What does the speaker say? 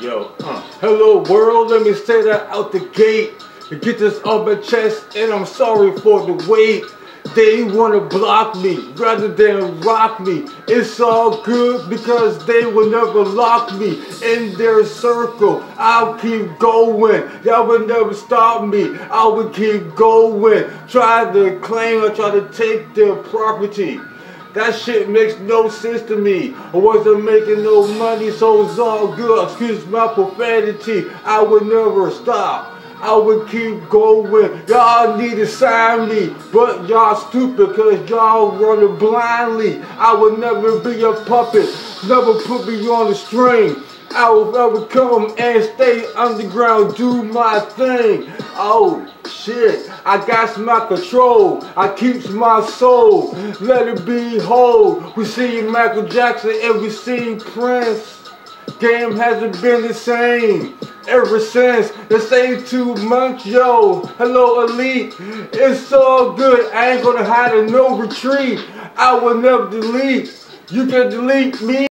Yo, uh, hello world, let me say that out the gate. Get this off my chest, and I'm sorry for the wait. They wanna block me rather than rock me. It's all good because they will never lock me in their circle. I'll keep going. Y'all will never stop me. I will keep going. Try to claim or try to take their property. That shit makes no sense to me. I wasn't making no money, so it's all good. Excuse my profanity. I would never stop. I would keep going. Y'all need to sign me, but y'all stupid because y'all running blindly. I would never be a puppet. Never put me on the string. I will ever come and stay underground, do my thing. Oh shit, I got my control. I keeps my soul. Let it be whole. We see Michael Jackson and we see Prince. Game hasn't been the same ever since. The same two months, yo. Hello, elite. It's all good. I ain't gonna hide in no retreat. I will never delete. You can delete me.